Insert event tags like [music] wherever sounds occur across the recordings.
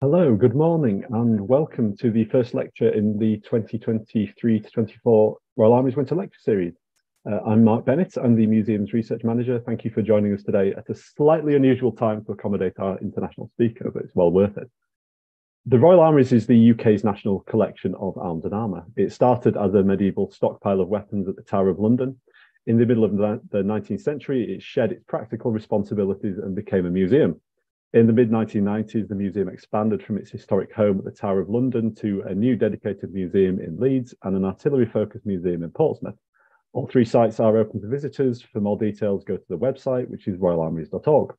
Hello, good morning, and welcome to the first lecture in the 2023 to 24 Royal Armouries Winter Lecture Series. Uh, I'm Mark Bennett, I'm the museum's research manager. Thank you for joining us today at a slightly unusual time to accommodate our international speaker, but it's well worth it. The Royal Armouries is the UK's national collection of arms and armour. It started as a medieval stockpile of weapons at the Tower of London. In the middle of the 19th century, it shed its practical responsibilities and became a museum. In the mid 1990s, the museum expanded from its historic home at the Tower of London to a new dedicated museum in Leeds and an artillery focused museum in Portsmouth. All three sites are open to visitors. For more details, go to the website, which is royalarmouries.org.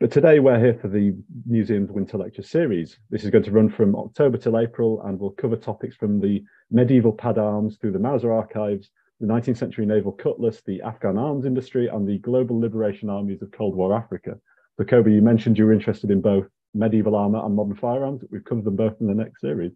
But today we're here for the museum's winter lecture series. This is going to run from October till April and will cover topics from the medieval pad arms through the Mauser archives, the 19th century naval cutlass, the Afghan arms industry, and the global liberation armies of Cold War Africa. So Kobi, you mentioned you were interested in both medieval armor and modern firearms. We've covered them both in the next series.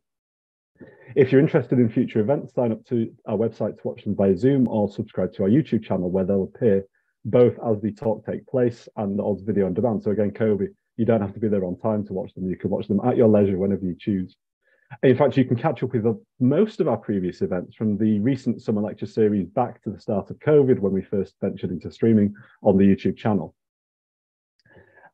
If you're interested in future events, sign up to our website to watch them via Zoom or subscribe to our YouTube channel where they'll appear both as the talk take place and as video on demand. So again, Kobi, you don't have to be there on time to watch them. You can watch them at your leisure whenever you choose. In fact, you can catch up with most of our previous events from the recent summer lecture series back to the start of COVID when we first ventured into streaming on the YouTube channel.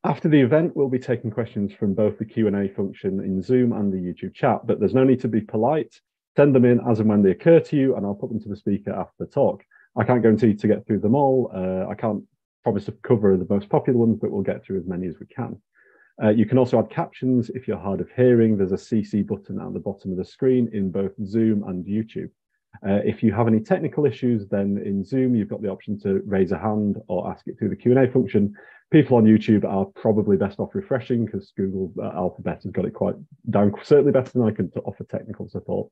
After the event, we'll be taking questions from both the Q&A function in Zoom and the YouTube chat, but there's no need to be polite. Send them in as and when they occur to you, and I'll put them to the speaker after the talk. I can't guarantee to get through them all. Uh, I can't promise to cover the most popular ones, but we'll get through as many as we can. Uh, you can also add captions if you're hard of hearing. There's a CC button at the bottom of the screen in both Zoom and YouTube. Uh, if you have any technical issues, then in Zoom, you've got the option to raise a hand or ask it through the Q&A function people on YouTube are probably best off refreshing because Google uh, Alphabet has got it quite down, certainly better than I can to offer technical support.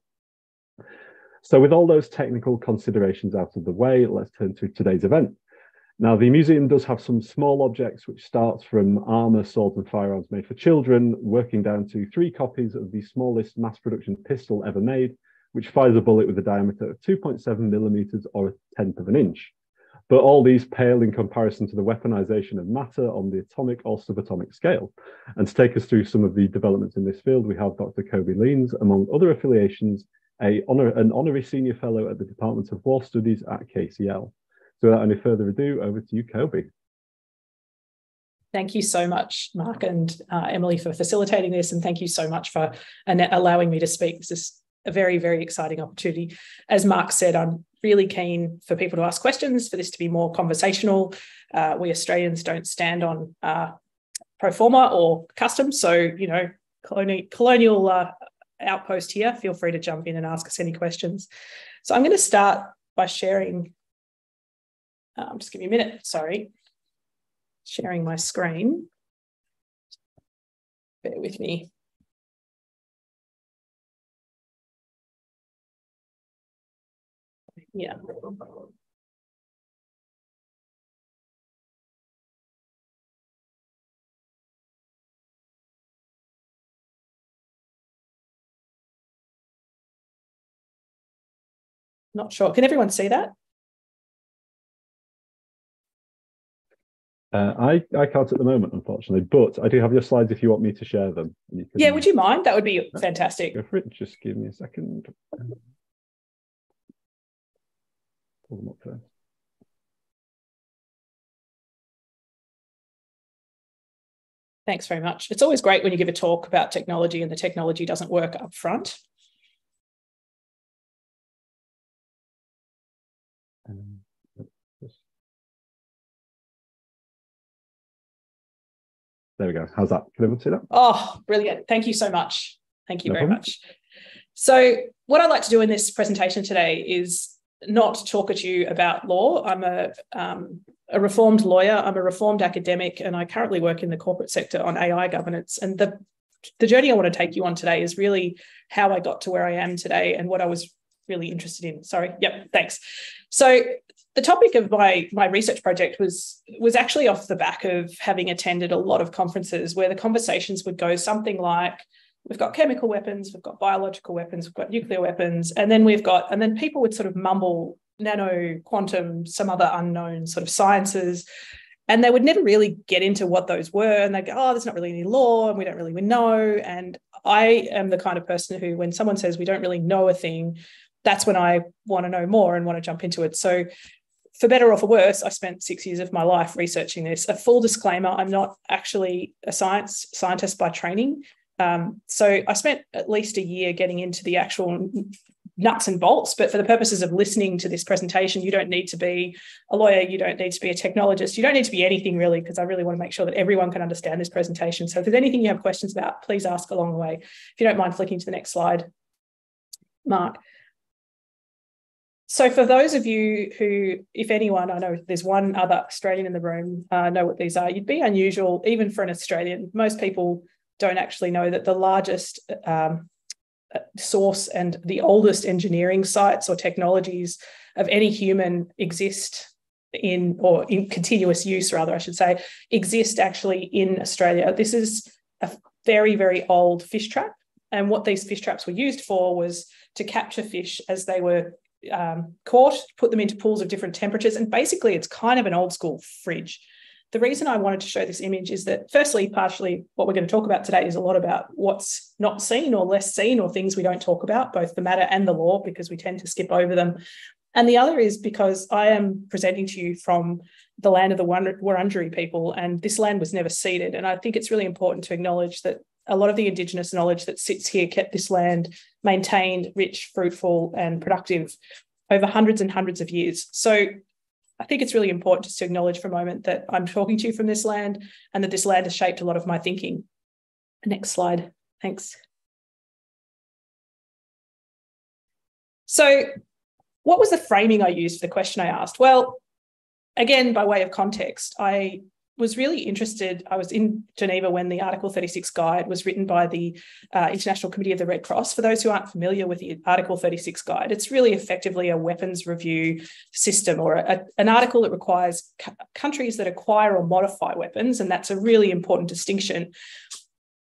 So with all those technical considerations out of the way, let's turn to today's event. Now, the museum does have some small objects, which starts from armour, swords and firearms made for children, working down to three copies of the smallest mass production pistol ever made, which fires a bullet with a diameter of 2.7 millimeters or a tenth of an inch. But all these pale in comparison to the weaponization of matter on the atomic or subatomic scale. And to take us through some of the developments in this field, we have Dr. Kobi Leins, among other affiliations, a honor, an honorary senior fellow at the Department of War Studies at KCL. So without any further ado, over to you, Kobi. Thank you so much, Mark and uh, Emily, for facilitating this. And thank you so much for allowing me to speak. This is a very, very exciting opportunity. As Mark said, I'm really keen for people to ask questions, for this to be more conversational. Uh, we Australians don't stand on uh, pro forma or customs. So, you know, colonial, colonial uh, outpost here, feel free to jump in and ask us any questions. So I'm going to start by sharing, um, just give me a minute, sorry, sharing my screen. Bear with me. Yeah. Not sure. Can everyone see that? Uh, I, I can't at the moment, unfortunately, but I do have your slides if you want me to share them. yeah, would you mind? That would be fantastic. Go for it. Just give me a second pull them up first. Thanks very much. It's always great when you give a talk about technology and the technology doesn't work up front. there we go. How's that? Can everyone see that? Oh, brilliant. Thank you so much. Thank you no very problem. much. So, what I'd like to do in this presentation today is not talk at you about law. I'm a, um, a reformed lawyer, I'm a reformed academic, and I currently work in the corporate sector on AI governance. And the, the journey I want to take you on today is really how I got to where I am today and what I was really interested in. Sorry. Yep. Thanks. So the topic of my my research project was was actually off the back of having attended a lot of conferences where the conversations would go something like we've got chemical weapons, we've got biological weapons, we've got nuclear weapons, and then we've got, and then people would sort of mumble nano, quantum, some other unknown sort of sciences. And they would never really get into what those were. And they'd go, oh, there's not really any law and we don't really know. And I am the kind of person who, when someone says we don't really know a thing, that's when I want to know more and want to jump into it. So, for better or for worse, I spent six years of my life researching this. A full disclaimer: I'm not actually a science scientist by training. Um, so I spent at least a year getting into the actual nuts and bolts. But for the purposes of listening to this presentation, you don't need to be a lawyer, you don't need to be a technologist, you don't need to be anything really, because I really want to make sure that everyone can understand this presentation. So if there's anything you have questions about, please ask along the way. If you don't mind flicking to the next slide, Mark. So for those of you who, if anyone, I know there's one other Australian in the room, uh, know what these are, you'd be unusual, even for an Australian. Most people don't actually know that the largest um, source and the oldest engineering sites or technologies of any human exist in or in continuous use rather i should say exist actually in australia. This is a very very old fish trap. And what these fish traps were used for was to capture fish as they were um, caught put them into pools of different temperatures. And basically it's kind of an old school fridge the reason I wanted to show this image is that, firstly, partially what we're going to talk about today is a lot about what's not seen or less seen or things we don't talk about, both the matter and the law, because we tend to skip over them. And the other is because I am presenting to you from the land of the Wurundjeri people, and this land was never ceded. And I think it's really important to acknowledge that a lot of the Indigenous knowledge that sits here kept this land maintained, rich, fruitful, and productive over hundreds and hundreds of years. So I think it's really important just to acknowledge for a moment that I'm talking to you from this land and that this land has shaped a lot of my thinking. Next slide. Thanks. So, what was the framing I used for the question I asked? Well, again, by way of context, I was really interested. I was in Geneva when the Article 36 guide was written by the uh, International Committee of the Red Cross. For those who aren't familiar with the Article 36 guide, it's really effectively a weapons review system or a, an article that requires countries that acquire or modify weapons. And that's a really important distinction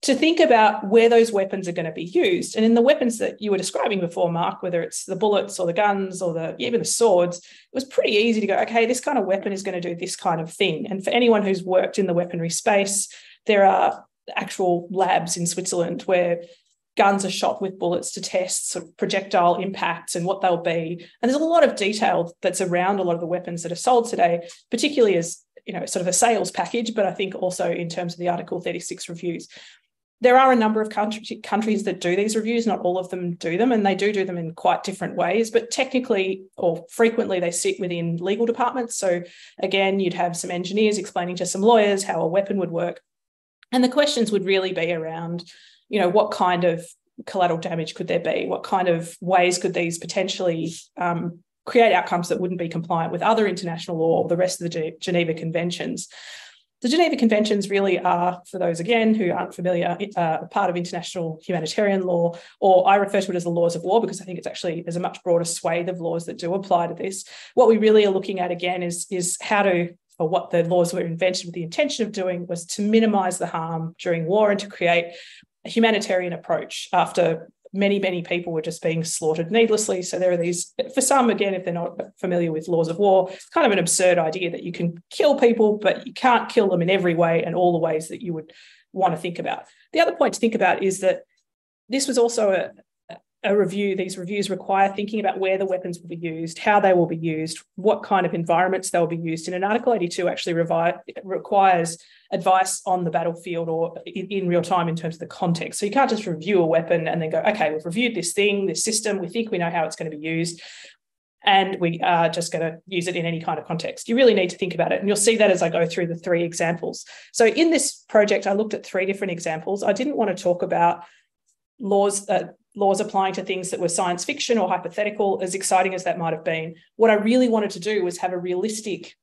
to think about where those weapons are going to be used. And in the weapons that you were describing before, Mark, whether it's the bullets or the guns or the even the swords, it was pretty easy to go, okay, this kind of weapon is going to do this kind of thing. And for anyone who's worked in the weaponry space, there are actual labs in Switzerland where guns are shot with bullets to test sort of projectile impacts and what they'll be. And there's a lot of detail that's around a lot of the weapons that are sold today, particularly as you know, sort of a sales package, but I think also in terms of the Article 36 reviews there are a number of country, countries that do these reviews. Not all of them do them, and they do do them in quite different ways. But technically, or frequently, they sit within legal departments. So again, you'd have some engineers explaining to some lawyers how a weapon would work, and the questions would really be around, you know, what kind of collateral damage could there be? What kind of ways could these potentially um, create outcomes that wouldn't be compliant with other international law or the rest of the Geneva Conventions? The Geneva Conventions really are, for those again who aren't familiar, uh, part of international humanitarian law, or I refer to it as the laws of war because I think it's actually there's a much broader swathe of laws that do apply to this. What we really are looking at again is, is how to or what the laws were invented with the intention of doing was to minimize the harm during war and to create a humanitarian approach after many, many people were just being slaughtered needlessly. So there are these, for some, again, if they're not familiar with laws of war, it's kind of an absurd idea that you can kill people, but you can't kill them in every way and all the ways that you would want to think about. The other point to think about is that this was also a, a review, these reviews require thinking about where the weapons will be used, how they will be used, what kind of environments they'll be used in. And Article 82 actually revi- requires advice on the battlefield or in, in, real time in terms of the context. So you can't just review a weapon and then go, okay, we've reviewed this thing, this system, we think we know how it's going to be used. And we are just going to use it in any kind of context. You really need to think about it. And you'll see that as I go through the three examples. So, in this project, I looked at three different examples. I didn't want to talk about laws, uh, laws applying to things that were science fiction or hypothetical, as exciting as that might have been. What I really wanted to do was have a realistic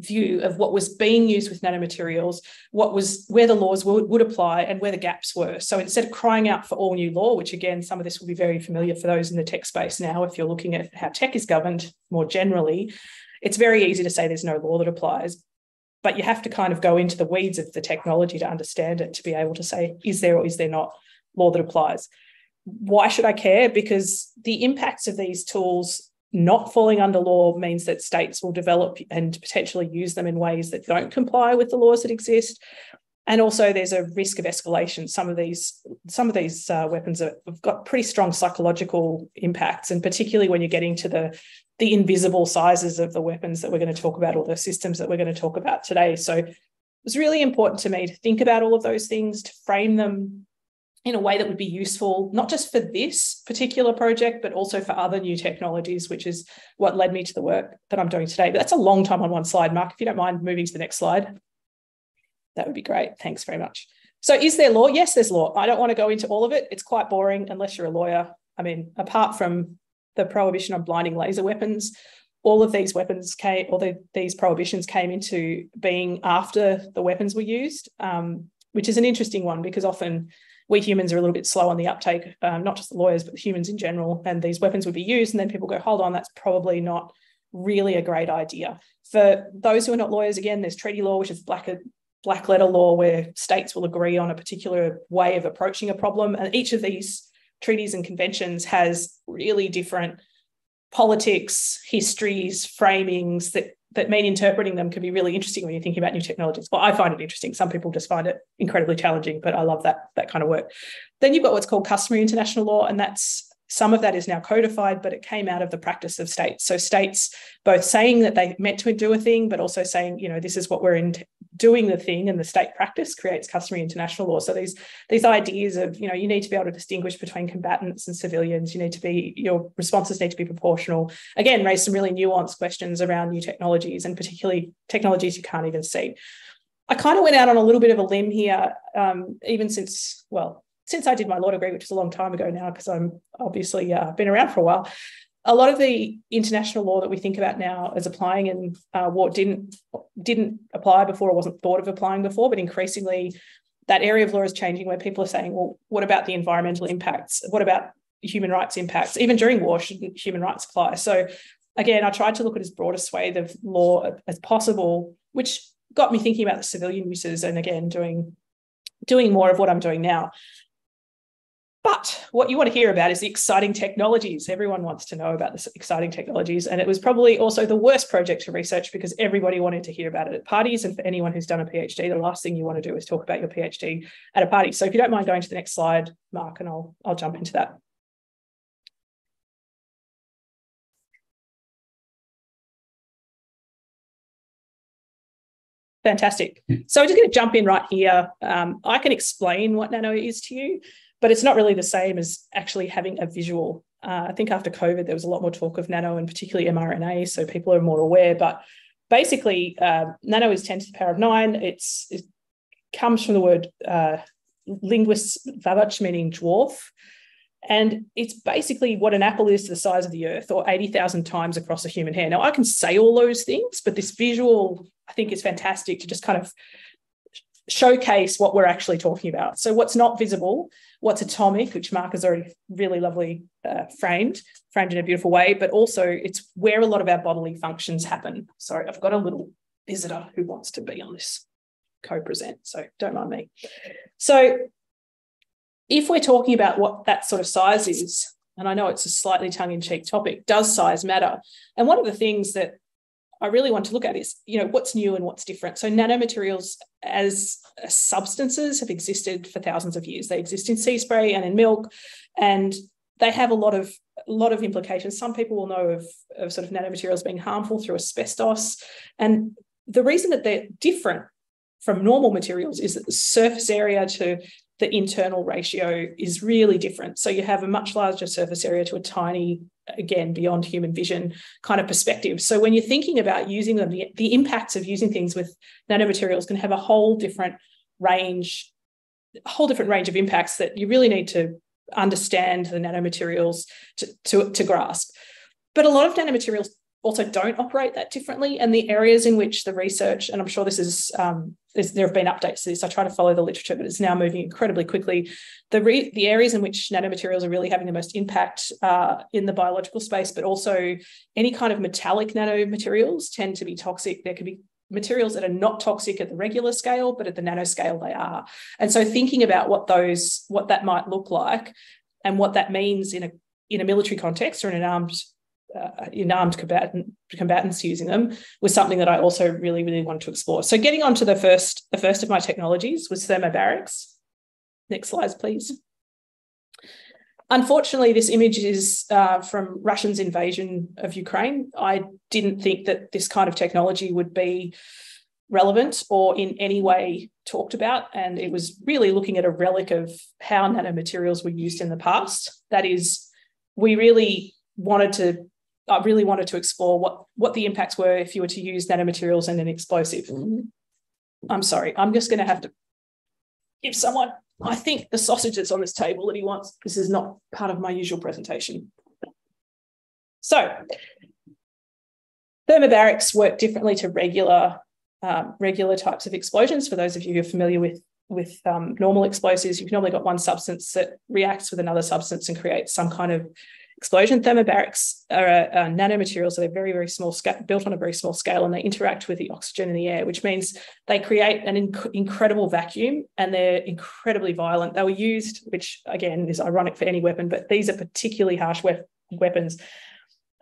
view of what was being used with nanomaterials, what was where the laws would, would apply and where the gaps were. So instead of crying out for all new law, which again, some of this will be very familiar for those in the tech space now, if you're looking at how tech is governed more generally, it's very easy to say there's no law that applies. But you have to kind of go into the weeds of the technology to understand it to be able to say, is there or is there not law that applies? Why should I care? Because the impacts of these tools not falling under law means that states will develop and potentially use them in ways that don't comply with the laws that exist. And also there's a risk of escalation. Some of these some of these uh, weapons have got pretty strong psychological impacts and particularly when you're getting to the the invisible sizes of the weapons that we're going to talk about or the systems that we're going to talk about today. So it was really important to me to think about all of those things to frame them in a way that would be useful, not just for this particular project, but also for other new technologies, which is what led me to the work that I'm doing today. But that's a long time on one slide. Mark, if you don't mind moving to the next slide, that would be great. Thanks very much. So, is there law? Yes, there's law. I don't want to go into all of it. It's quite boring unless you're a lawyer. I mean, apart from the prohibition on blinding laser weapons, all of these weapons came, all the, these prohibitions came into being after the weapons were used, um, which is an interesting one because often we humans are a little bit slow on the uptake, um, not just the lawyers, but humans in general. And these weapons would be used, and then people go, hold on, that's probably not really a great idea. For those who are not lawyers, again, there's treaty law, which is black, black letter law, where states will agree on a particular way of approaching a problem. And each of these treaties and conventions has really different politics, histories, framings that that mean interpreting them can be really interesting when you're thinking about new technologies. Well, I find it interesting. Some people just find it incredibly challenging, but I love that that kind of work. Then you've got what's called customary international law, and that's some of that is now codified, but it came out of the practice of states. So states both saying that they meant to do a thing, but also saying, you know, this is what we're in doing the thing, and the state practice creates customary international law. So these these ideas of, you know, you need to be able to distinguish between combatants and civilians. You need to be your responses need to be proportional. Again, raise some really nuanced questions around new technologies and particularly technologies you can't even see. I kind of went out on a little bit of a limb here, um, even since well since I did my law degree, which is a long time ago now, because I'm obviously uh, been around for a while, a lot of the international law that we think about now as applying and uh, what didn't didn't apply before or wasn't thought of applying before, but increasingly that area of law is changing where people are saying, well, what about the environmental impacts? What about human rights impacts? Even during war, shouldn't human rights apply? So again, I tried to look at as broad a swathe of law as possible, which got me thinking about the civilian uses and again doing doing more of what I'm doing now. But what you want to hear about is the exciting technologies. Everyone wants to know about the exciting technologies. And it was probably also the worst project to research because everybody wanted to hear about it at parties. And for anyone who's done a PhD, the last thing you want to do is talk about your PhD at a party. So if you don't mind going to the next slide, Mark, and I'll, I'll jump into that. Fantastic. So I'm just going to jump in right here. Um, I can explain what nano is to you, but it's not really the same as actually having a visual. Uh, I think after COVID, there was a lot more talk of nano and particularly mRNA, so people are more aware. But basically, uh, nano is 10 to the power of nine. It's, it comes from the word uh, linguists vavach, meaning dwarf. And it's basically what an apple is to the size of the earth or 80,000 times across a human hair. Now, I can say all those things, but this visual, I think, is fantastic to just kind of showcase what we're actually talking about. So, what's not visible, what's atomic, which Mark has already really lovely uh, framed, framed in a beautiful way, but also it's where a lot of our bodily functions happen. Sorry, I've got a little visitor who wants to be on this co present, so don't mind me. So, if we're talking about what that sort of size is, and I know it's a slightly tongue in cheek topic, does size matter? And one of the things that I really want to look at is, you know, what's new and what's different. So nanomaterials as substances have existed for thousands of years. They exist in sea spray and in milk, and they have a lot of a lot of implications. Some people will know of, of sort of nanomaterials being harmful through asbestos. And the reason that they're different from normal materials is that the surface area to the internal ratio is really different. So you have a much larger surface area to a tiny, again, beyond human vision kind of perspective. So when you're thinking about using them, the, the impacts of using things with nanomaterials can have a whole different range, a whole different range of impacts that you really need to understand the nanomaterials to, to, to grasp. But a lot of nanomaterials also don't operate that differently. And the areas in which the research, and I'm sure this is, um, there have been updates to this. I try to follow the literature, but it's now moving incredibly quickly. The re, the areas in which nanomaterials are really having the most impact uh, in the biological space, but also any kind of metallic nanomaterials tend to be toxic. There could be materials that are not toxic at the regular scale, but at the nanoscale they are. And so thinking about what those, what that might look like, and what that means in a in a military context or in an armed uh, in armed combatant, combatants using them was something that I also really, really wanted to explore. So getting on to the first, the first of my technologies was thermobarics. Next slide, please. Unfortunately, this image is uh, from Russia's invasion of Ukraine. I didn't think that this kind of technology would be relevant or in any way talked about. And it was really looking at a relic of how nanomaterials were used in the past. That is, we really wanted to I really wanted to explore what what the impacts were if you were to use nanomaterials and an explosive. I'm sorry, I'm just going to have to give someone. I think the sausage that's on this table that he wants. This is not part of my usual presentation. So, thermobarics work differently to regular um, regular types of explosions. For those of you who are familiar with with um, normal explosives, you've normally got one substance that reacts with another substance and creates some kind of explosion. Thermobarics are uh, nanomaterials, so they're very, very small, built on a very small scale, and they interact with the oxygen in the air, which means they create an inc- incredible vacuum and they're incredibly violent. They were used, which again is ironic for any weapon, but these are particularly harsh we- weapons.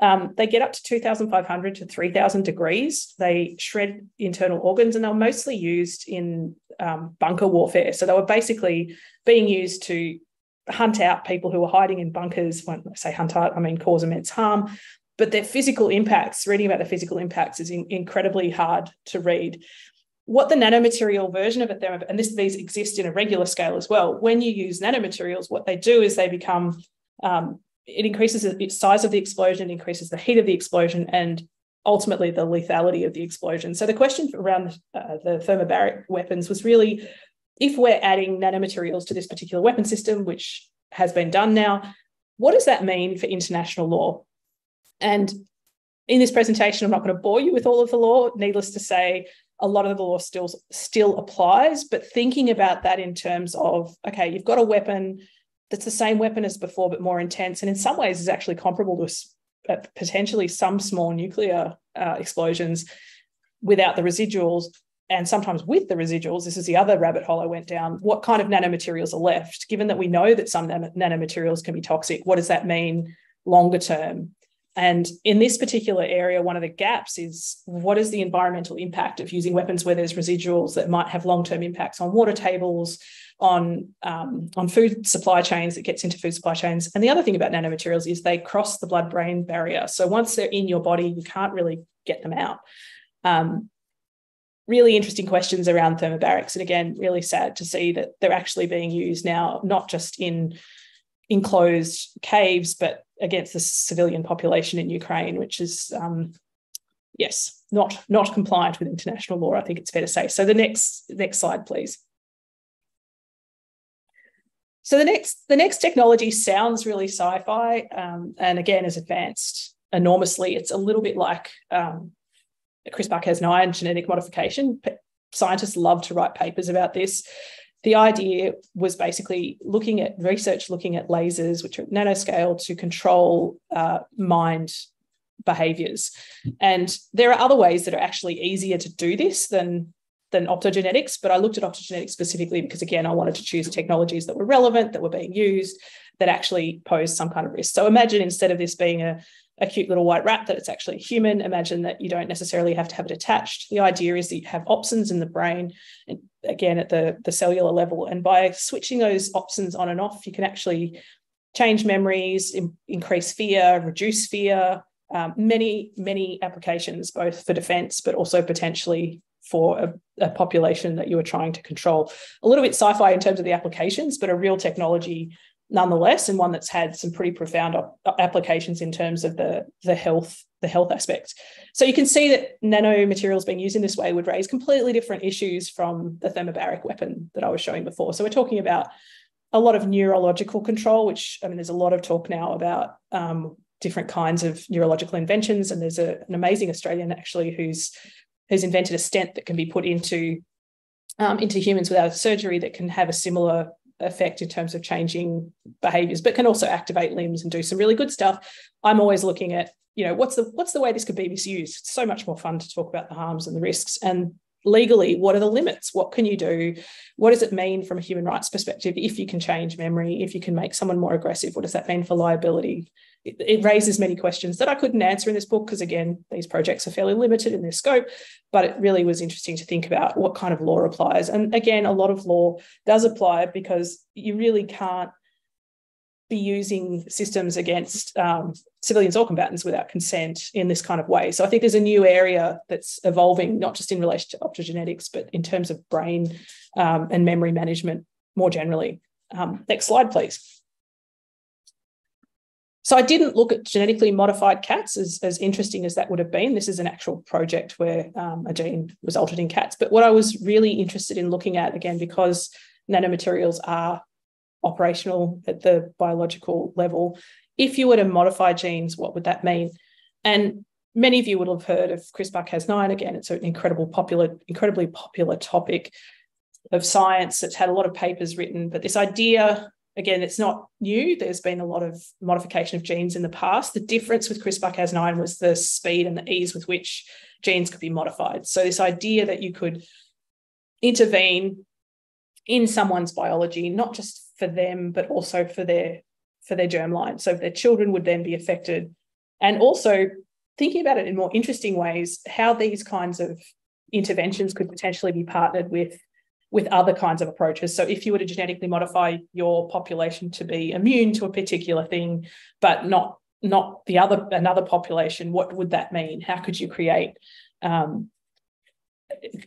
Um, they get up to 2,500 to 3,000 degrees. They shred internal organs, and they're mostly used in um, bunker warfare. So they were basically being used to hunt out people who are hiding in bunkers. When I say hunt out, I mean cause immense harm. But their physical impacts, reading about the physical impacts is in, incredibly hard to read. What the nanomaterial version of it, and this, these exist in a regular scale as well. When you use nanomaterials, what they do is they become, um, it increases the size of the explosion, increases the heat of the explosion, and ultimately the lethality of the explosion. So the question around uh, the thermobaric weapons was really if we're adding nanomaterials to this particular weapon system, which has been done now, what does that mean for international law? And in this presentation, I'm not going to bore you with all of the law. Needless to say, a lot of the law still still applies. But thinking about that in terms of okay, you've got a weapon that's the same weapon as before, but more intense, and in some ways is actually comparable to a, potentially some small nuclear uh, explosions without the residuals and sometimes with the residuals, this is the other rabbit hole I went down. What kind of nanomaterials are left? Given that we know that some nanomaterials can be toxic, what does that mean longer term? And in this particular area, one of the gaps is what is the environmental impact of using weapons where there's residuals that might have long term impacts on water tables, on, um, on food supply chains that gets into food supply chains. And the other thing about nanomaterials is they cross the blood brain barrier. So once they're in your body, you can't really get them out. Um, really interesting questions around thermobarics. And again, really sad to see that they're actually being used now, not just in enclosed caves, but against the civilian population in Ukraine, which is, um, yes, not, not compliant with international law, I think it's fair to say. So the next, next slide, please. So the next, the next technology sounds really sci-fi, um, and again is advanced enormously. It's a little bit like um, CRISPR-Cas9 genetic modification. Scientists love to write papers about this. The idea was basically looking at research, looking at lasers, which are nanoscale, to control uh, mind behaviors. And there are other ways that are actually easier to do this than than optogenetics, but I looked at optogenetics specifically because, again, I wanted to choose technologies that were relevant, that were being used, that actually posed some kind of risk. So imagine instead of this being a, a cute little white rat that it's actually human. Imagine that you don't necessarily have to have it attached. The idea is that you have opsins in the brain, and again at the, the cellular level. And by switching those opsins on and off, you can actually change memories, in, increase fear, reduce fear, um, many, many applications, both for defense, but also potentially for a, a, population that you are trying to control. A little bit sci fi in terms of the applications, but a real technology nonetheless, and one that's had some pretty profound applications in terms of the, the health the health aspect. So you can see that nanomaterials being used in this way would raise completely different issues from the thermobaric weapon that I was showing before. So we're talking about a lot of neurological control, which I mean, there's a lot of talk now about um, different kinds of neurological inventions, and there's a, an amazing Australian actually who's who's invented a stent that can be put into um, into humans without surgery that can have a similar effect in terms of changing behaviors, but can also activate limbs and do some really good stuff. I'm always looking at, you know, what's the what's the way this could be misused? It's so much more fun to talk about the harms and the risks. And legally, what are the limits? What can you do? What does it mean from a human rights perspective if you can change memory, if you can make someone more aggressive? What does that mean for liability? It, raises many questions that I couldn't answer in this book because, again, these projects are fairly limited in their scope. But it really was interesting to think about what kind of law applies. And again, a lot of law does apply because you really can't be using systems against um, civilians or combatants without consent in this kind of way. So I think there's a new area that's evolving, not just in relation to optogenetics, but in terms of brain um, and memory management more generally. Um, next slide, please. So I didn't look at genetically modified cats as, as interesting as that would have been. This is an actual project where um, a gene was altered in cats. But what I was really interested in looking at, again, because nanomaterials are operational at the biological level, if you were to modify genes, what would that mean? And many of you would have heard of CRISPR Cas9. Again, it's an incredible popular, incredibly popular topic of science. It's had a lot of papers written, but this idea again, it's not new. There's been a lot of modification of genes in the past. The difference with CRISPR Cas9 was the speed and the ease with which genes could be modified. So, this idea that you could intervene in someone's biology, not just for them, but also for their for their germline. So their children would then be affected. And also thinking about it in more interesting ways, how these kinds of interventions could potentially be partnered with with other kinds of approaches. So if you were to genetically modify your population to be immune to a particular thing, but not not the other another population, what would that mean? How could you create um,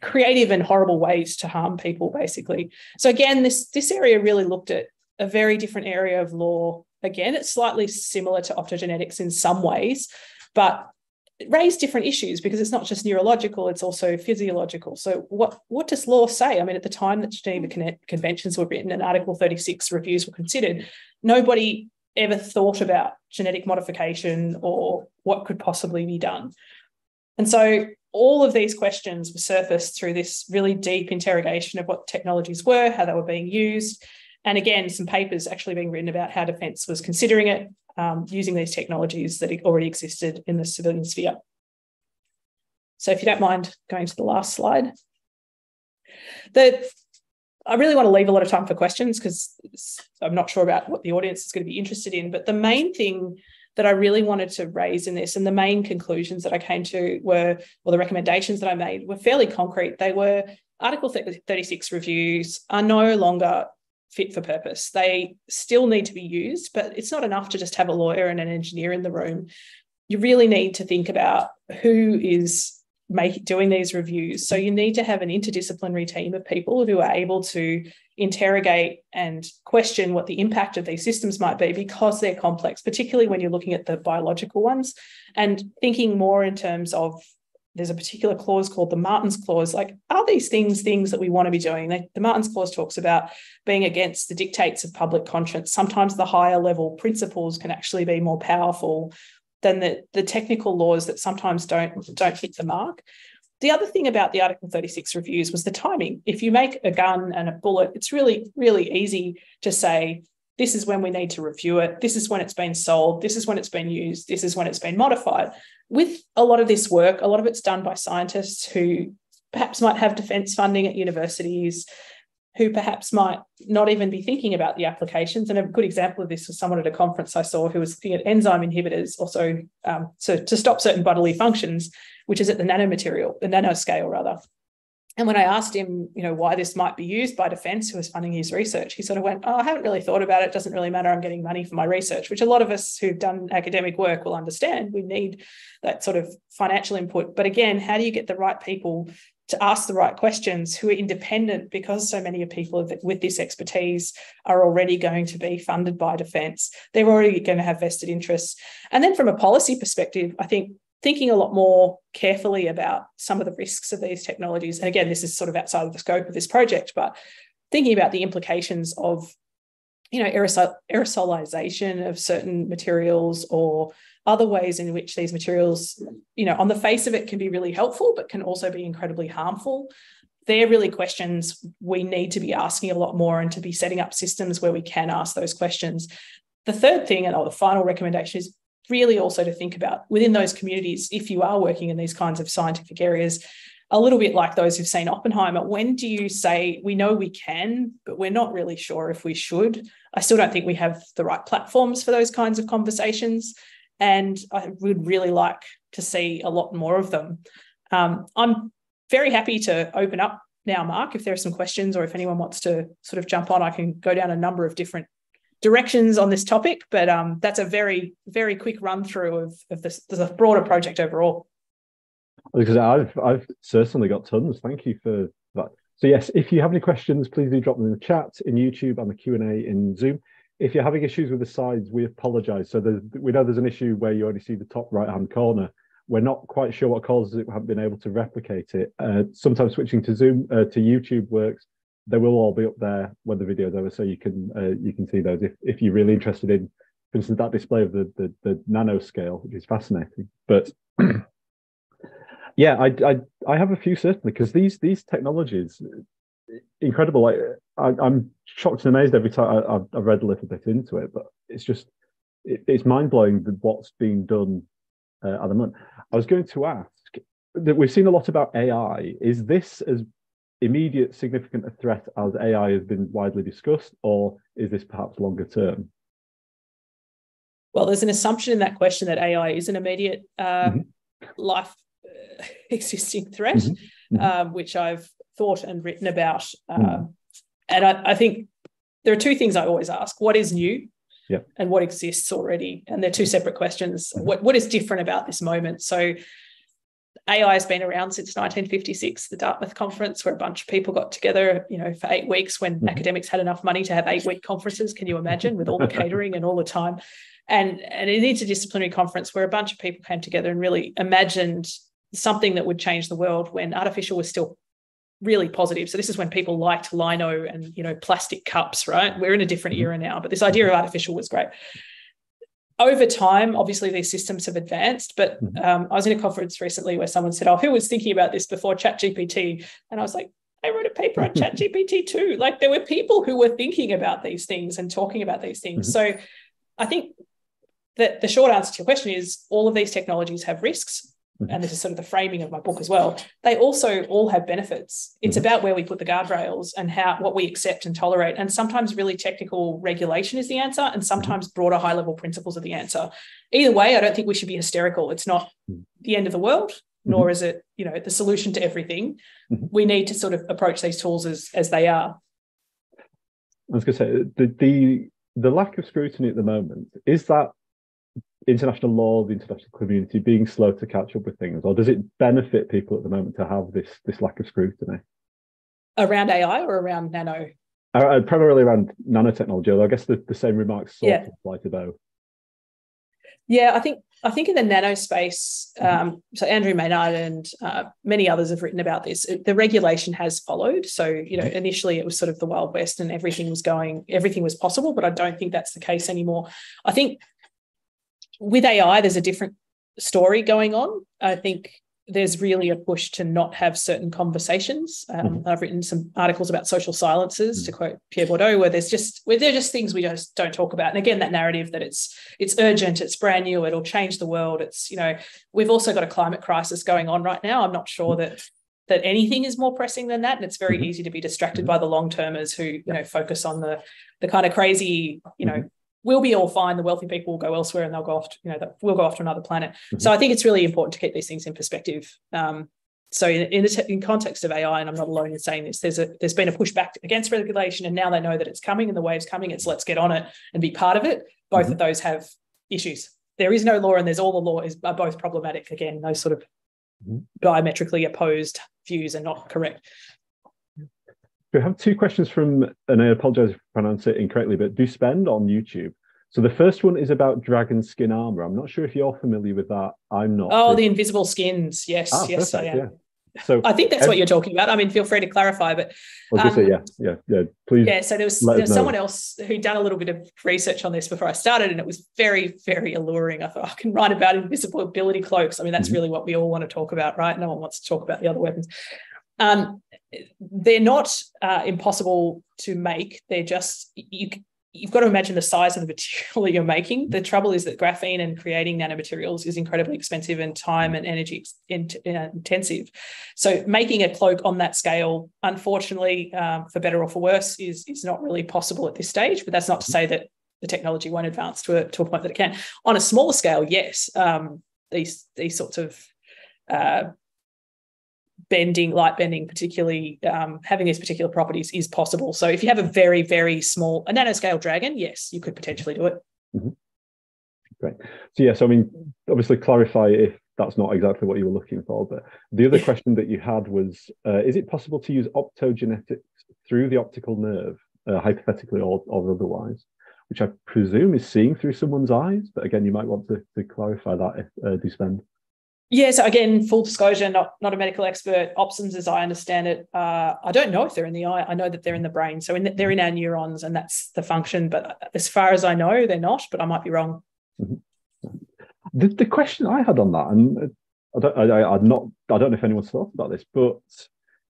creative and horrible ways to harm people, basically? So again, this this area really looked at a very different area of law. Again, it's slightly similar to optogenetics in some ways, but raise different issues because it's not just neurological, it's also physiological. So, what, what does law say? I mean, at the time that Geneva Conventions were written and Article 36 reviews were considered, nobody ever thought about genetic modification or what could possibly be done. And so, all of these questions were surfaced through this really deep interrogation of what technologies were, how they were being used. And again, some papers actually being written about how defence was considering it, um, using these technologies that already existed in the civilian sphere. So if you don't mind going to the last slide. The, I really want to leave a lot of time for questions because I'm not sure about what the audience is going to be interested in. But the main thing that I really wanted to raise in this, and the main conclusions that I came to were, or the recommendations that I made were fairly concrete. They were Article 36 reviews are no longer fit for purpose. They still need to be used, but it's not enough to just have a lawyer and an engineer in the room. You really need to think about who is make, doing these reviews. So you need to have an interdisciplinary team of people who are able to interrogate and question what the impact of these systems might be because they're complex, particularly when you're looking at the biological ones and thinking more in terms of there's a particular clause called the Martens Clause. Like, are these things things that we want to be doing? The Martens Clause talks about being against the dictates of public conscience. Sometimes the higher level principles can actually be more powerful than the, the technical laws that sometimes don't don't hit the mark. The other thing about the Article 36 reviews was the timing. If you make a gun and a bullet, it's really, really easy to say, this is when we need to review it. This is when it's been sold. This is when it's been used. This is when it's been modified with a lot of this work, a lot of it's done by scientists who perhaps might have defence funding at universities, who perhaps might not even be thinking about the applications. And a good example of this was someone at a conference I saw who was looking at enzyme inhibitors, also um, so to stop certain bodily functions, which is at the nanomaterial, the nanoscale rather. And when I asked him, you know, why this might be used by Defence, who was funding his research, he sort of went, "Oh, I haven't really thought about it. it. Doesn't really matter. I'm getting money for my research," which a lot of us who've done academic work will understand. We need that sort of financial input. But again, how do you get the right people to ask the right questions who are independent? Because so many of people with this expertise are already going to be funded by Defence. They're already going to have vested interests. And then from a policy perspective, I think thinking a lot more carefully about some of the risks of these technologies. And again, this is sort of outside of the scope of this project, but thinking about the implications of you know aerosol, aerosolization of certain materials or other ways in which these materials you know on the face of it can be really helpful but can also be incredibly harmful they're really questions we need to be asking a lot more and to be setting up systems where we can ask those questions the third thing and the final recommendation is really also to think about within those communities, if you are working in these kinds of scientific areas, a little bit like those who've seen Oppenheimer. When do you say we know we can, but we're not really sure if we should? I still don't think we have the right platforms for those kinds of conversations. And I would really like to see a lot more of them. Um, I'm very happy to open up now, Mark, if there are some questions or if anyone wants to sort of jump on, I can go down a number of different directions on this topic. But um, that's a very, very quick run through of, of this, the broader project overall. Because I've I've certainly got tons. Thank you for that. So yes, if you have any questions, please do drop them in the chat in YouTube and the Q and A in Zoom. If you're having issues with the sides, we apologise. So we know there's an issue where you only see the top right hand corner. We're not quite sure what causes it. We haven't been able to replicate it. Uh, sometimes switching to Zoom uh, to YouTube works. They will all be up there when the video's over, so you can uh, you can see those if, if you're really interested in, for instance, that display of the the, the nano scale, which is fascinating. But [clears throat] yeah, I, I I have a few certainly because these these technologies incredible. Like I, am shocked and amazed every time I, have read a little bit into it, but it's just it, it's mind blowing what's being done uh, at the moment. I was going to ask that we've seen a lot about AI. Is this as immediate significant a threat as AI has been widely discussed, or is this perhaps longer term? Well, there's an assumption in that question that AI is an immediate uh, mm-hmm. life uh, [laughs] existing threat, mm-hmm. Mm-hmm. Um, which I've thought and written about. Mm. and I, I, think there are two things I always ask: what is new, yep. and what exists already? And they're two separate questions. Mm-hmm. What what is different about this moment? So. AI has been around since 1956, the Dartmouth conference, where a bunch of people got together, you know, for eight weeks when mm-hmm. academics had enough money to have eight week conferences. Can you imagine with all the [laughs] catering and all the time? And, and an interdisciplinary conference where a bunch of people came together and really imagined something that would change the world when artificial was still really positive. So this is when people liked lino and you know plastic cups, right? We're in a different mm-hmm. era now, but this idea of artificial was great. Over time, obviously, these systems have advanced. But mm-hmm. um, I was in a conference recently where someone said, "Oh, who was thinking about this before ChatGPT?" And I was like, I wrote a paper on [laughs] ChatGPT too. Like there were people who were thinking about these things and talking about these things. Mm-hmm. So I think that the short answer to your question is all of these technologies have risks and this is sort of the framing of my book as well. They also all have benefits. It's mm-hmm. about where we put the guardrails and how what we accept and tolerate. And sometimes really technical regulation is the answer and mm-hmm. sometimes broader high level principles are the answer. Either way i don't think we should be hysterical. It's not mm-hmm. the end of the world nor is it you know the solution to everything. We need to sort of approach these tools as as they are. I was going to say the the the lack of scrutiny at the moment is that international law, the international community being slow to catch up with things, or does it benefit people at the moment to have this this lack of scrutiny around AI or around nano? Uh, uh, primarily around nanotechnology. Although I guess the, the same remarks sort yeah. of apply to both. Yeah, I think I think in the nano space, um, so Andrew Maynard and uh, many others have written about this. The regulation has followed. So you know, initially it was sort of the wild west, and everything was going, everything was possible. But I don't think that's the case anymore. I think with AI, there's a different story going on. I think there's really a push to not have certain conversations. Um, mm-hmm. I've written some articles about social silences, to quote Pierre Bourdieu, where there's just where they're just things we just don't talk about. And again, that narrative that it's it's urgent, it's brand new, it'll change the world. It's you know we've also got a climate crisis going on right now. I'm not sure that that anything is more pressing than that, and it's very mm-hmm. easy to be distracted mm-hmm. by the long termers who you know focus on the the kind of crazy you know we'll be all fine. The wealthy people will go elsewhere and they'll go off, to, you know, we'll go off to another planet. Mm-hmm. So I think it's really important to keep these things in perspective. Um, so in, in, the in context of AI, and I'm not alone in saying this, there's a there's been a pushback against regulation, and now they know that it's coming and the wave's coming. It's let's get on it and be part of it. Both mm-hmm. of those have issues. There is no law, and there's all the law is are both problematic. Again, those sort of mm-hmm. diametrically opposed views are not correct. We have two questions from, and I apologize if I pronounce it incorrectly, but do spend on YouTube. So the first one is about dragon skin armor. I'm not sure if you're familiar with that. I'm not. Oh, the invisible skins. Yes, ah, yes, perfect, I am. Yeah. So I think that's what you're talking about. I mean, feel free to clarify, but um, say, yeah, yeah, yeah. Please. Yeah. So there was, there was someone else who'd done a little bit of research on this before I started, and it was very, very alluring. I thought I can write about invisibility cloaks. I mean, that's mm-hmm. really what we all want to talk about, right? No one wants to talk about the other weapons. Um, they're not uh, impossible to make. They're just you you've got to imagine the size of the [laughs] material that you're making. The trouble is that graphene and creating nanomaterials is incredibly expensive and time and energy intensive. So making a cloak on that scale, unfortunately, um, for better or for worse, is is not really possible at this stage. But that's not to say that the technology won't advance to a, to a point that it can. On a smaller scale, yes, um, these these sorts of uh, bending, light bending, particularly um, having these particular properties is possible. So if you have a very, very small, a nanoscale dragon, yes, you could potentially do it. Mm-hmm. Great. So yes, I mean, obviously clarify if that's not exactly what you were looking for. But the other question that you had was, uh, is it possible to use optogenetics through the optical nerve, uh, hypothetically or, or otherwise? Which I presume is seeing through someone's eyes, but again, you might want to, to clarify that if uh, Despend. Yeah, so again, full disclosure, not not a medical expert. Opsins, as I understand it, uh, I don't know if they're in the eye. I know that they're in the brain, so in the, they're in our neurons, and that's the function. But as far as I know, they're not. But I might be wrong. Mm-hmm. The, the question I had on that, and I don't, I, I'm not, I don't know if anyone's thought about this, but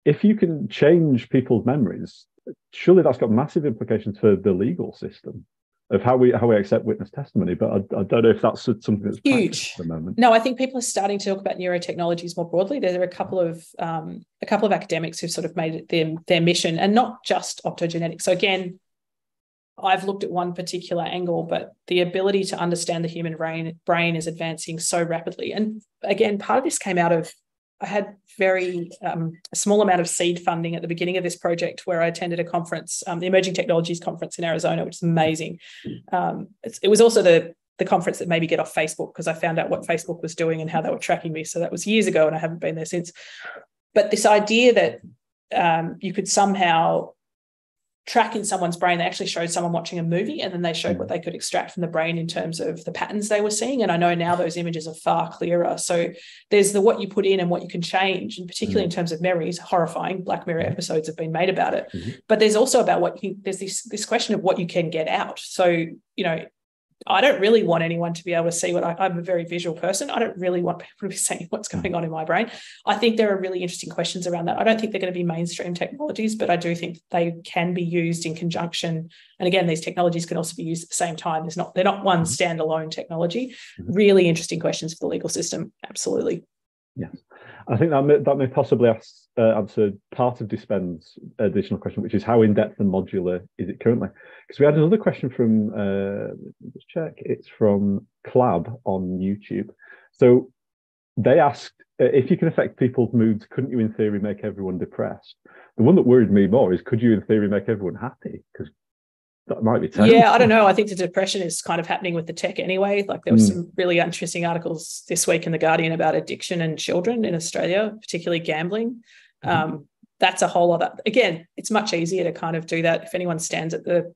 if you can change people's memories, surely that's got massive implications for the legal system of how we how we accept witness testimony. But I, I don't know if that's something that's huge at the moment. No, I think people are starting to talk about neurotechnologies more broadly. There are a couple of um, a couple of academics who've sort of made it their their mission, and not just optogenetics. So again, I've looked at one particular angle, but the ability to understand the human brain brain is advancing so rapidly. And again, part of this came out of I had very um, a small amount of seed funding at the beginning of this project where I attended a conference, um, the Emerging Technologies Conference in Arizona, which is amazing. Um, it was also the the conference that made me get off Facebook because I found out what Facebook was doing and how they were tracking me. So that was years ago, and I haven't been there since. But this idea that um, you could somehow track in someone's brain. They actually showed someone watching a movie and then they showed what they could extract from the brain in terms of the patterns they were seeing. And I know now those images are far clearer. So there's the what you put in and what you can change, and particularly mm-hmm. in terms of memories, horrifying Black Mirror episodes have been made about it. Mm-hmm. But there's also about what you there's this this question of what you can get out. So, you know, I don't really want anyone to be able to see what I, am a very visual person. I don't really want people to be [laughs] seeing what's going on in my brain. I think there are really interesting questions around that. I don't think they're going to be mainstream technologies, but I do think they can be used in conjunction. And again, these technologies can also be used at the same time. There's not they're not one mm-hmm. standalone technology. Mm-hmm. Really interesting questions for the legal system. Absolutely. Yes, I think that may, that may possibly ask, uh, answer part of Despend's additional question, which is how in depth and modular is it currently? Because we had another question from, uh, let's check, it's from Clab on YouTube. So they asked uh, if you can affect people's moods, couldn't you in theory make everyone depressed? The one that worried me more is could you in theory make everyone happy? Because that might be terrible. Yeah, I don't know. I think the depression is kind of happening with the tech anyway. Like there was mm. some really interesting articles this week in the Guardian about addiction and children in Australia, particularly gambling. Mm. Um, that's a whole other. Again, it's much easier to kind of do that if anyone stands at the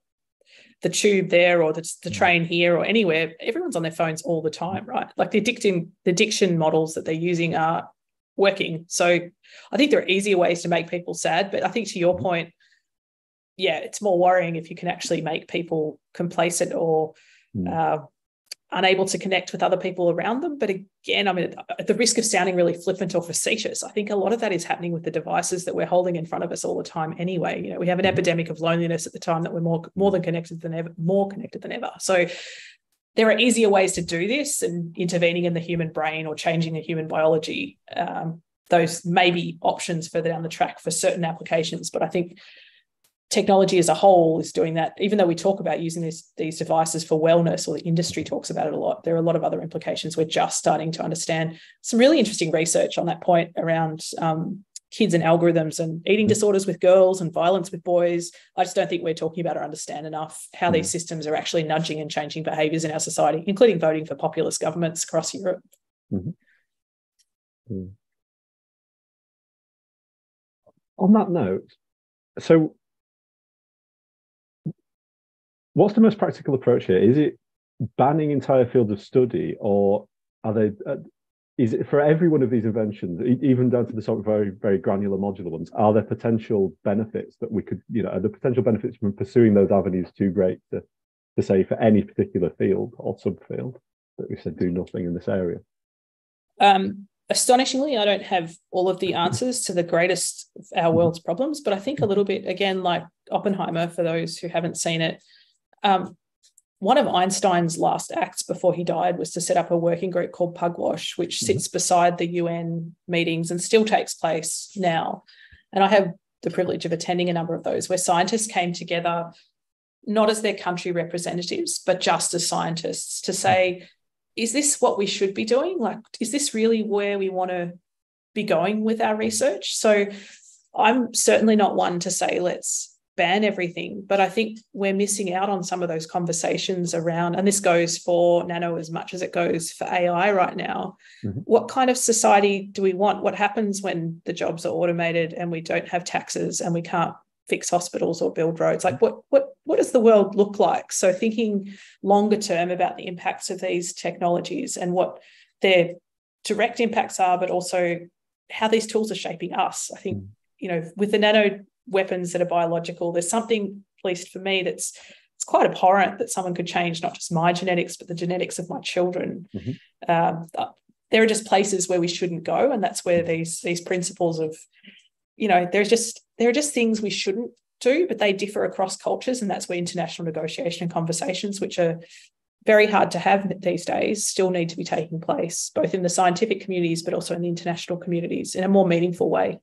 the tube there or the, the hmm. train here or anywhere. Everyone's on their phones all the time, right? Like the addicting the addiction models that they're using are working. So I think there are easier ways to make people sad, but I think to your hmm. point yeah, it's more worrying if you can actually make people complacent or mm. uh, unable to connect with other people around them. But again, I mean, at the risk of sounding really flippant or facetious, I think a lot of that is happening with the devices that we're holding in front of us all the time. Anyway, you know, we have an hmm. epidemic of loneliness at the time that we're more more than connected than ever, more connected than ever. So there are easier ways to do this, and intervening in the human brain or changing the human biology. Um, those may be options further down the track for certain applications, but I think technology as a whole is doing that. Even though we talk about using this, these devices for wellness, or the industry talks about it a lot, there are a lot of other implications. We're just starting to understand some really interesting research on that point around um, kids and algorithms and eating disorders with girls and violence with boys. I just don't think we're talking about or understand enough how these systems are actually nudging and changing behaviors in our society, including voting for populist governments across Europe. Mm-hmm. Mm. On that note, so what's the most practical approach here? Is it banning entire fields of study, or are they? Uh, is it for every one of these inventions, even down to the sort of very very granular modular ones? Are there potential benefits that we could, you know, are the potential benefits from pursuing those avenues too great to, to say for any particular field or subfield that we said do nothing in this area? Um, astonishingly, I don't have all of the [laughs] answers to the greatest of our world's problems, but I think a little bit again, like Oppenheimer, for those who haven't seen it, Um, one of Einstein's last acts before he died was to set up a working group called Pugwash, which mm-hmm. sits mm-hmm. beside the UN meetings and still takes place now. And I have the privilege of attending a number of those where scientists came together, not as their country representatives, but just as scientists to say, is this what we should be doing? Like, is this really where we want to be going with our research? So I'm certainly not one to say, let's ban everything. But I think we're missing out on some of those conversations around, and this goes for nano as much as it goes for AI right now. Mm-hmm. What kind of society do we want? What happens when the jobs are automated and we don't have taxes and we can't fix hospitals or build roads? Like what what what does the world look like? So thinking longer term about the impacts of these technologies and what their direct impacts are, but also how these tools are shaping us. I think, mm. you know, with the nano weapons that are biological. There's something, at least for me, that's it's quite abhorrent that someone could change not just my genetics but the genetics of my children. Mm-hmm. Um, there are just places where we shouldn't go, and that's where these these principles of, you know, there's just there are just things we shouldn't do, but they differ across cultures, and that's where international negotiation and conversations, which are very hard to have these days, still need to be taking place, both in the scientific communities but also in the international communities in a more meaningful way.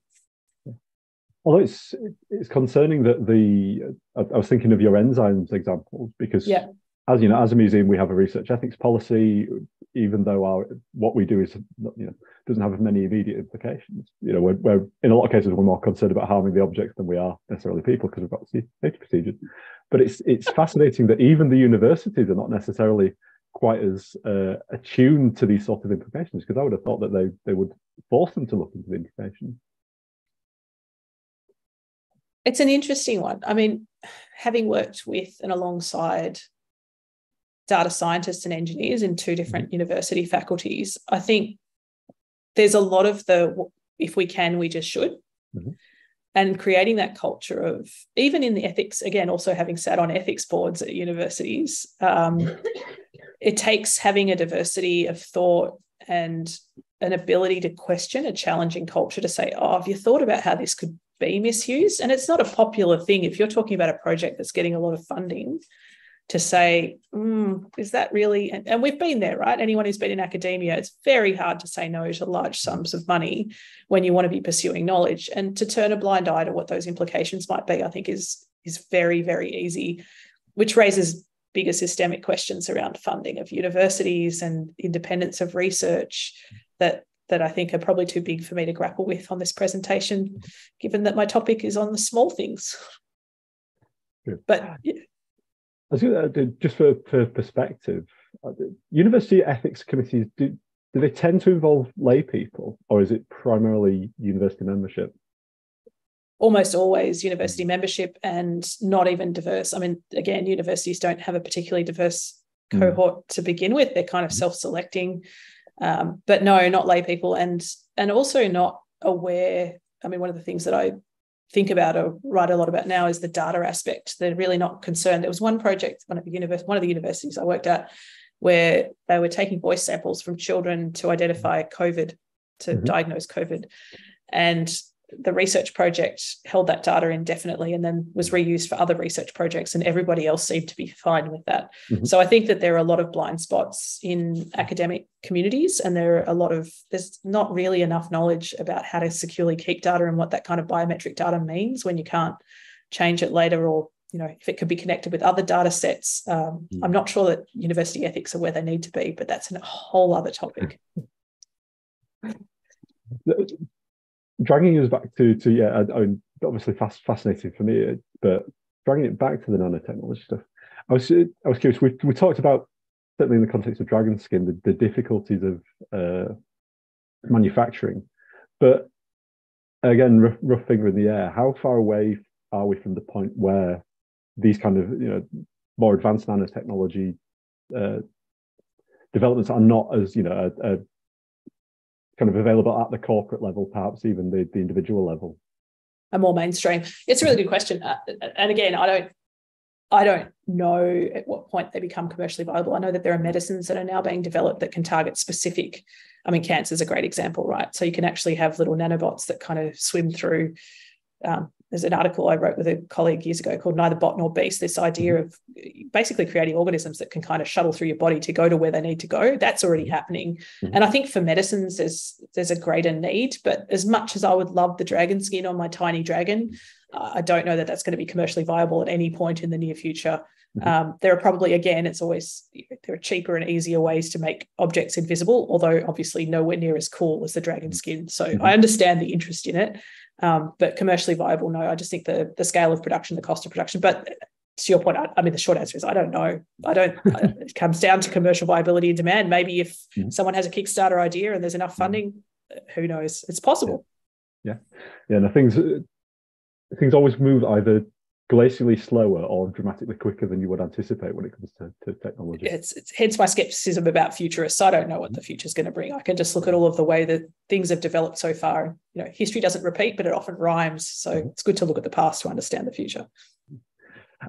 Although it's it's concerning that the I was thinking of your enzymes examples because yeah. as you know, as a museum, we have a research ethics policy. Even though our what we do is you know doesn't have many immediate implications. You know, we're, we're in a lot of cases we're more concerned about harming the objects than we are necessarily people because we've got safety procedures. But it's it's fascinating that even the universities are not necessarily quite as uh, attuned to these sort of implications because I would have thought that they they would force them to look into the implications. It's an interesting one. I mean, having worked with and alongside data scientists and engineers in two different mm-hmm. university faculties, I think there's a lot of the if we can, we just should. Mm-hmm. And creating that culture of even in the ethics, again, also having sat on ethics boards at universities, um, it takes having a diversity of thought and an ability to question a challenging culture to say, oh, have you thought about how this could be misused. And it's not a popular thing if you're talking about a project that's getting a lot of funding to say, mm, is that really? And, and, we've been there, right? Anyone who's been in academia, it's very hard to say no to large sums of money when you want to be pursuing knowledge. And to turn a blind eye to what those implications might be, I think is is very, very easy, which raises bigger systemic questions around funding of universities and independence of research that that I think are probably too big for me to grapple with on this presentation, given that my topic is on the small things. Good. But yeah. just for, for perspective, uh, university ethics committees do do they tend to involve lay people, or is it primarily university membership? Almost always university membership and not even diverse. I mean, again, universities don't have a particularly diverse hmm. cohort mm. to begin with. They're kind of self-selecting um, but no, not lay people, and and also not aware. I mean, one of the things that I think about or write a lot about now is the data aspect. They're really not concerned. There was one project, one of the univers- one of the universities I worked at, where they were taking voice samples from children to identify COVID, to mm-hmm. diagnose COVID, and the research project held that data indefinitely and then was reused for other research projects and everybody else seemed to be fine with that mm-hmm. so i think that there are a lot of blind spots in academic communities and there are a lot of there's not really enough knowledge about how to securely keep data and what that kind of biometric data means when you can't change it later or you know if it could be connected with other data sets um, mm-hmm. i'm not sure that university ethics are where they need to be but that's a whole other topic [laughs] dragging us back to to yeah, I, mean, obviously fast, fascinating for me, but dragging it back to the nanotechnology stuff. I was I was curious. We we talked about certainly in the context of dragon skin the, the difficulties of uh, manufacturing, but again, rough, rough finger in the air. How far away are we from the point where these kind of you know more advanced nanotechnology uh, developments are not as you know a, a kind of available at the corporate level, perhaps even the, the individual level? A more mainstream. It's a really good question, uh, and again, I don't. I don't know at what point they become commercially viable. I know that there are medicines that are now being developed that can target specific. I mean, cancer is a great example, right? So you can actually have little nanobots that kind of swim through um, there's an article I wrote with a colleague years ago called Neither Bot Nor Beast. This idea mm-hmm. of basically creating organisms that can kind of shuttle through your body to go to where they need to go. That's already mm-hmm. happening. Mm-hmm. And I think for medicines, there's there's a greater need. But as much as I would love the dragon skin on my tiny dragon, uh, I don't know that that's going to be commercially viable at any point in the near future. Mm-hmm. Um, there are probably, again, it's always there are cheaper and easier ways to make objects invisible, although obviously nowhere near as cool as the dragon skin. So mm-hmm. I understand the interest in it, um, but commercially viable, no. I just think the the scale of production, the cost of production. But to your point, I, I mean, the short answer is I don't know. I don't. it comes down to commercial viability and demand. Maybe if mm-hmm. someone has a Kickstarter idea and there's enough mm-hmm. funding, who knows? It's possible. Yeah, yeah. And the things things always move either glacially slower or dramatically quicker than you would anticipate when it comes to, to technology. It's, it's hence my skepticism about futurists. I don't know what the future is going to bring. I can just look at all of the way that things have developed so far. You know, history doesn't repeat, but it often rhymes. So mm-hmm. it's good to look at the past to understand the future.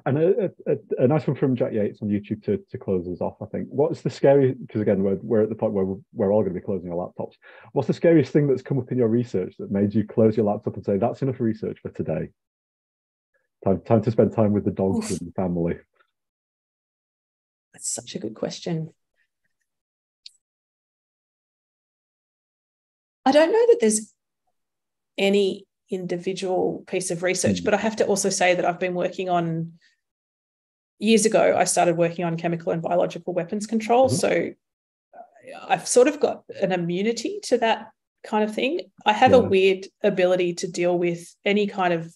And a, a, a, nice one from Jack Yates on YouTube to, to close us off, I think. What's the scary, because again, we're, we're at the point where we're, we're all going to be closing our laptops. What's the scariest thing that's come up in your research that made you close your laptop and say, that's enough research for today? Time, time to spend time with the dogs Oof. and the family. That's such a good question. I don't know that there's any individual piece of research, mm. but I have to also say that I've been working on years ago, I started working on chemical and biological weapons control. Mm-hmm. So I've sort of got an immunity to that kind of thing. I have yeah. a weird ability to deal with any kind of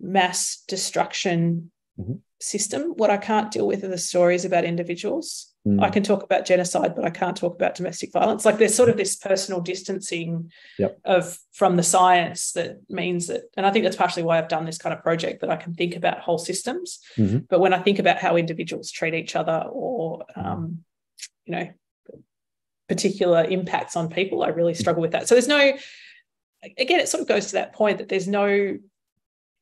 mass destruction mm-hmm. system. What I can't deal with are the stories about individuals. Mm. I can talk about genocide, but I can't talk about domestic violence. Like there's sort of this personal distancing yep. of from the science that means that, and I think that's partially why I've done this kind of project that I can think about whole systems. Mm-hmm. But when I think about how individuals treat each other or um, you know particular impacts on people, I really struggle with that. So there's no again, it sort of goes to that point that there's no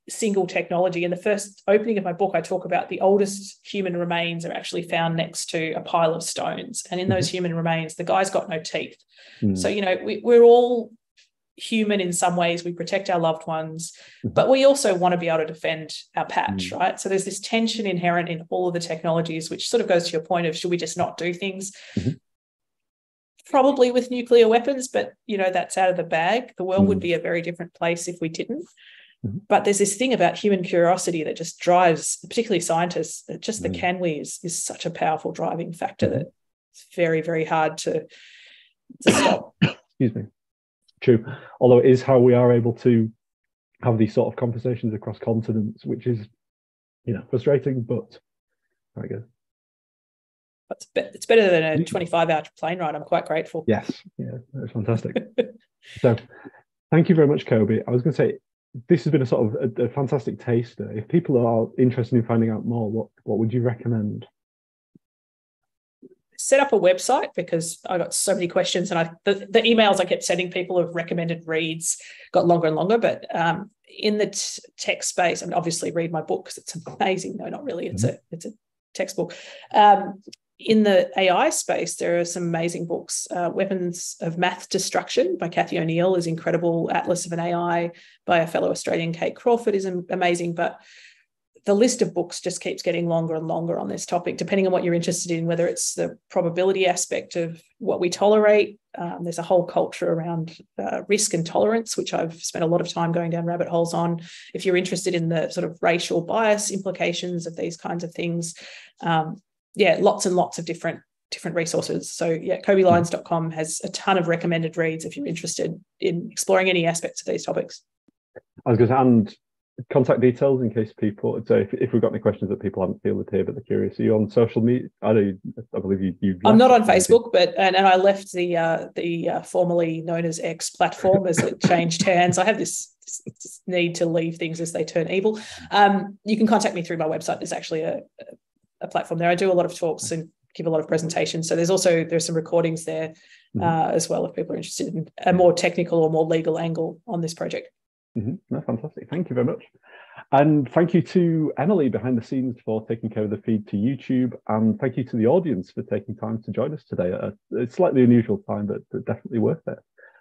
single technology. In the first opening of my book, I talk about the oldest human remains are actually found next to a pile of stones. And in those mm-hmm. human remains, the guy's got no teeth. Mm. So, you know, we, we're all human in some ways. We protect our loved ones, mm-hmm. but we also want to be able to defend our patch, mm. right? So there's this tension inherent in all of the technologies, which sort of goes to your point of should we just not do things? Mm-hmm. Probably with nuclear weapons, but you know that's out of the bag. The world would mm. be a very different place if we didn't. Mm-hmm. But there's this thing about human curiosity that just drives, particularly scientists, that just the mm. can we is, is such a powerful driving factor mm-hmm. that it's very, very hard to, to stop. [coughs] Excuse me. True. Although it is how we are able to have these sort of conversations across continents, which is, you know, frustrating, but very good. It's, be- it's better than a 25 hour plane ride. I'm quite grateful. Yes. Yeah, that's fantastic. [laughs] so thank you very much, Kobi. I was going to say, this has been a sort of a, a, fantastic taster. If people are interested in finding out more, what what would you recommend? Set up a website because I got so many questions, and I the, the emails I kept sending people of recommended reads got longer and longer. But um, in the t- tech space, I mean, obviously read my book because it's amazing. No, not really. It's mm-hmm. a it's a textbook. Um, in the AI space, there are some amazing books. Uh, Weapons of Math Destruction by Cathy O'Neil is incredible. Atlas of an AI by a fellow Australian, Kate Crawford, is amazing. But the list of books just keeps getting longer and longer on this topic, depending on what you're interested in, whether it's the probability aspect of what we tolerate. Um, there's a whole culture around uh, risk and tolerance, which I've spent a lot of time going down rabbit holes on. If you're interested in the sort of racial bias implications of these kinds of things, um, yeah, lots and lots of different different resources. So yeah, kobileins.com has a ton of recommended reads if you're interested in exploring any aspects of these topics. I was going to and contact details in case people so if, if we've got any questions that people haven't fielded here but they're curious. Are you on social media i know you, i believe you, you i'm not on facebook but and, and i left the uh the uh, formerly known as x platform as it [laughs] changed hands. I have this, this, need to leave things as they turn evil. Um you can contact me through my website. There's actually a, a platform there. I do a lot of talks and give a lot of presentations. So there's also there's some recordings there mm-hmm. uh, as well if people are interested in a more technical or more legal angle on this project. Mm-hmm. No, fantastic. Thank you very much. And thank you to Emily behind the scenes for taking care of the feed to YouTube. And thank you to the audience for taking time to join us today at a slightly unusual time, but definitely worth it.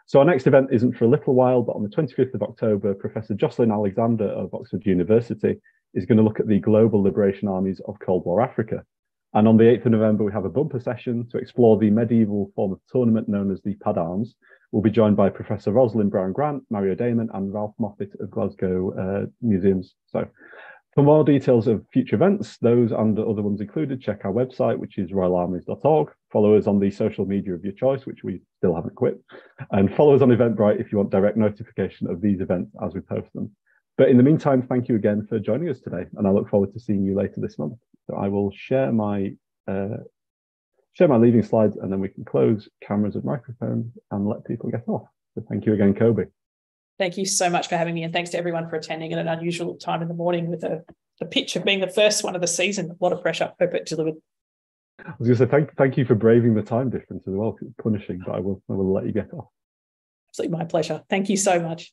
So our next event isn't for a little while, but on the 25th of October, Professor Jocelyn Alexander of Oxford University is going to look at the global liberation armies of Cold War Africa. And on the 8th of November, we have a bumper session to explore the medieval form of tournament known as the Pas d'armes. We'll be joined by Professor Rosalind Brown Grant, Mario Damen, and Ralph Moffat of Glasgow uh, Museums. So for more details of future events, those and other ones included, check our website, which is royalarmouries.org. Follow us on the social media of your choice, which we still haven't quit. And follow us on Eventbrite if you want direct notification of these events as we post them. But in the meantime, thank you again for joining us today. And I look forward to seeing you later this month. So I will share my uh, share my leaving slides and then we can close cameras and microphones and let people get off. So thank you again, Kobi. Thank you so much for having me, and thanks to everyone for attending at an unusual time in the morning with a, the pitch of being the first one of the season. A lot of pressure. Hope it delivered. I was going to say thank thank you for braving the time difference as well. It's punishing, but I will I will let you get off. Absolutely my pleasure. Thank you so much.